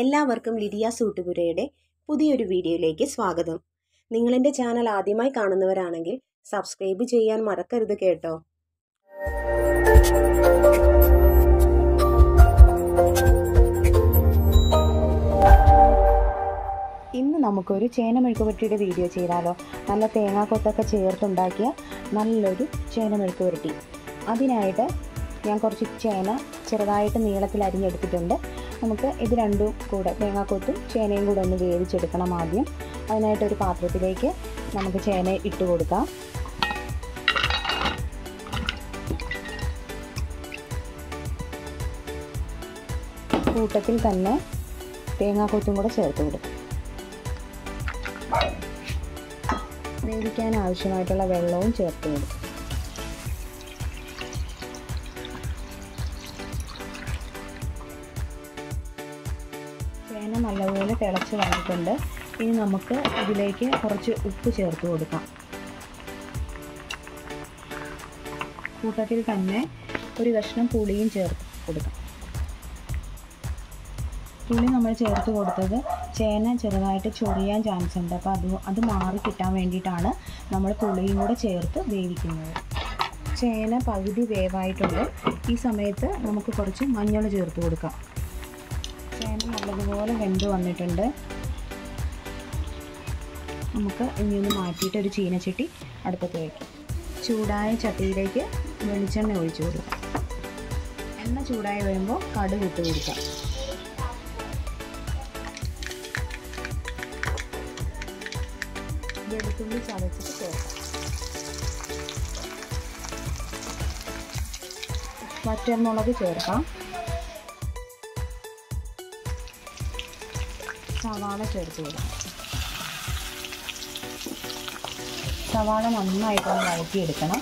എല്ലാവർക്കും ലിഡിയ സൂട്ടുപുരയുടെ പുതിയൊരു വീഡിയോയിലേക്ക് സ്വാഗതം. നിങ്ങളെന്റെ ചാനൽ ആദ്യമായി കാണുന്നവരാണെങ്കിൽ സബ്സ്ക്രൈബ് ചെയ്യാൻ മറക്കരുത് കേട്ടോ. ഇന്ന് നമുക്കൊരു ചേന മെഴുക്കുപുരട്ടിയുടെ വീഡിയോ ചെയ്താലോ? നല്ല തേങ്ങാക്കൊത്തൊക്കെ ചേർത്തുണ്ടാക്കിയ നല്ലൊരു ചേന മെഴുക്കുപുരട്ടി അതിനായിട്ട് ഞാൻ കുറച്ച് ചേന ചെറുതായിട്ട് നീളത്തിൽ അരിഞ്ഞെടുത്തിട്ടുണ്ട്. നമുക്ക് ഇത് രണ്ടും കൂടെ തേങ്ങാക്കൊത്തും ചേനയും കൂടെ ഒന്ന് വേവിച്ചെടുക്കണം ആദ്യം. അതിനായിട്ടൊരു പാത്രത്തിലേക്ക് നമുക്ക് ചേന ഇട്ട് കൊടുക്കാം. കൂട്ടത്തിൽ തന്നെ തേങ്ങാക്കൊത്തും കൂടെ ചേർത്ത് കൊടുക്കും. വേവിക്കാൻ ആവശ്യമായിട്ടുള്ള വെള്ളവും ചേർത്ത് കൊടുക്കും. ചേന നല്ലപോലെ തിളച്ച് വന്നിട്ടുണ്ട്. ഇനി നമുക്ക് ഇതിലേക്ക് കുറച്ച് ഉപ്പ് ചേർത്ത് കൊടുക്കാം. കൂട്ടത്തിൽ തന്നെ ഒരു കഷ്ണം പുളിയും ചേർത്ത് കൊടുക്കാം. പുളി നമ്മൾ ചേർത്ത് കൊടുത്തത് ചേന ചെറുതായിട്ട് ചൊറിയാൻ ചാൻസ് ഉണ്ട്. അപ്പോൾ അത് അത് മാറി കിട്ടാൻ വേണ്ടിയിട്ടാണ് നമ്മൾ പുളിയും കൂടെ ചേർത്ത് വേവിക്കുന്നത്. ചേന പകുതി വേവായിട്ടുണ്ട്. ഈ സമയത്ത് നമുക്ക് കുറച്ച് മഞ്ഞൾ ചേർത്ത് കൊടുക്കാം. നല്ലതുപോലെ വെന്ത് വന്നിട്ടുണ്ട്. നമുക്ക് ഇനി ഒന്ന് മാറ്റിയിട്ട് ഒരു ചീനച്ചട്ടി അടുപ്പത്ത് വയ്ക്കാം ചൂടായ ചട്ടിയിലേക്ക് വെളിച്ചെണ്ണ ഒഴിച്ചു കൊടുക്കാം. എണ്ണ ചൂടായി വരുമ്പോൾ കടുക് ഇട്ട് കൊടുക്കാം. വെളുത്തുള്ളി ചതച്ചിട്ട് ചേർക്കാം. വറ്റൽമുളക് ചേർക്കാം. സവാള ചേർത്ത് കൊടുക്കാം. സവാള നന്നായിട്ടൊന്ന് വഴറ്റിയെടുക്കണം.